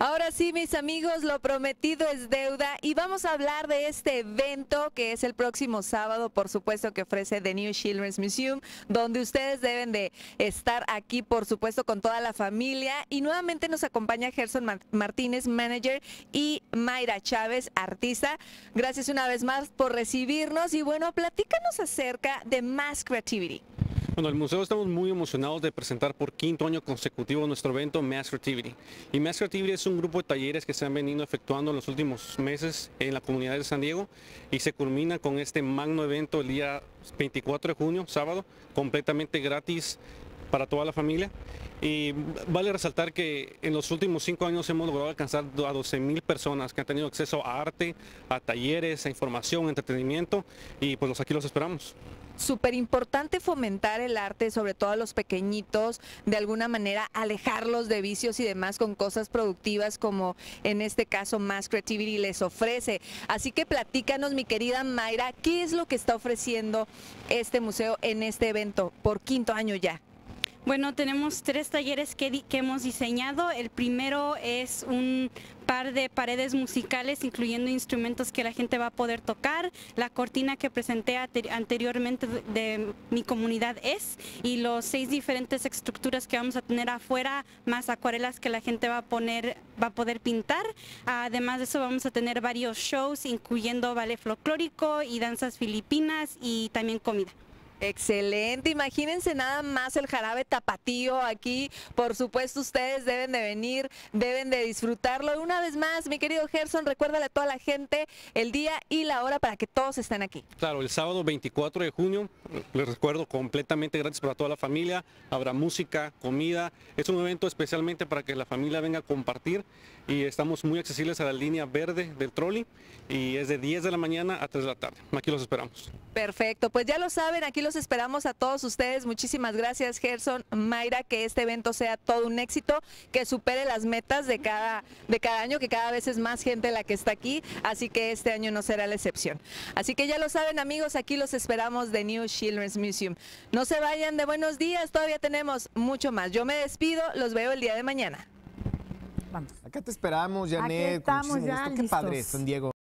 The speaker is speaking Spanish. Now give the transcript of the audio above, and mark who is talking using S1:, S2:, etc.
S1: Ahora sí, mis amigos, lo prometido es deuda y vamos a hablar de este evento que es el próximo sábado, por supuesto, que ofrece The New Children's Museum, donde ustedes deben de estar aquí, por supuesto, con toda la familia. Y nuevamente nos acompaña Gerson Martínez, manager, y Mayra Chávez, artista. Gracias una vez más por recibirnos y bueno, platícanos acerca de Mass Creativity.
S2: Bueno, el museo estamos muy emocionados de presentar por quinto año consecutivo nuestro evento Mass Creativity. Y Mass Creativity es un grupo de talleres que se han venido efectuando en los últimos meses en la comunidad de San Diego y se culmina con este magno evento el día 24 de junio, sábado, completamente gratis para toda la familia. Y vale resaltar que en los últimos cinco años hemos logrado alcanzar a 12 mil personas que han tenido acceso a arte, a talleres, a información, entretenimiento y pues aquí los esperamos
S1: súper importante fomentar el arte, sobre todo a los pequeñitos, de alguna manera alejarlos de vicios y demás con cosas productivas como en este caso Más Creativity les ofrece. Así que platícanos, mi querida Mayra, ¿qué es lo que está ofreciendo este museo en este evento por quinto año ya?
S3: Bueno, tenemos tres talleres que, hemos diseñado. El primero es un par de paredes musicales, incluyendo instrumentos que la gente va a poder tocar. La cortina que presenté anteriormente de mi comunidad es, y los seis diferentes estructuras que vamos a tener afuera, más acuarelas que la gente va a poner, va a poder pintar. Además de eso, vamos a tener varios shows, incluyendo ballet folclórico y danzas filipinas y también comida.
S1: Excelente, imagínense nada más el jarabe tapatío aquí, por supuesto ustedes deben de venir, deben de disfrutarlo. Una vez más, mi querido Gerson, recuérdale a toda la gente el día y la hora para que todos estén aquí.
S2: Claro, el sábado 24 de junio, les recuerdo, completamente gratis para toda la familia, habrá música, comida, es un evento especialmente para que la familia venga a compartir y estamos muy accesibles a la línea verde del trolley y es de 10 de la mañana a 3 de la tarde. Aquí los esperamos.
S1: Perfecto, pues ya lo saben, aquí los esperamos a todos ustedes. Muchísimas gracias, Gerson, Mayra, que este evento sea todo un éxito, que supere las metas de cada, de cada año, que cada vez es más gente la que está aquí, así que este año no será la excepción. Así que ya lo saben, amigos, aquí los esperamos de New Children's Museum. No se vayan de buenos días, todavía tenemos mucho más. Yo me despido, los veo el día de mañana.
S4: Vamos. Acá te esperamos, Janet.
S5: Aquí estamos ya,
S4: Qué padre, San Diego.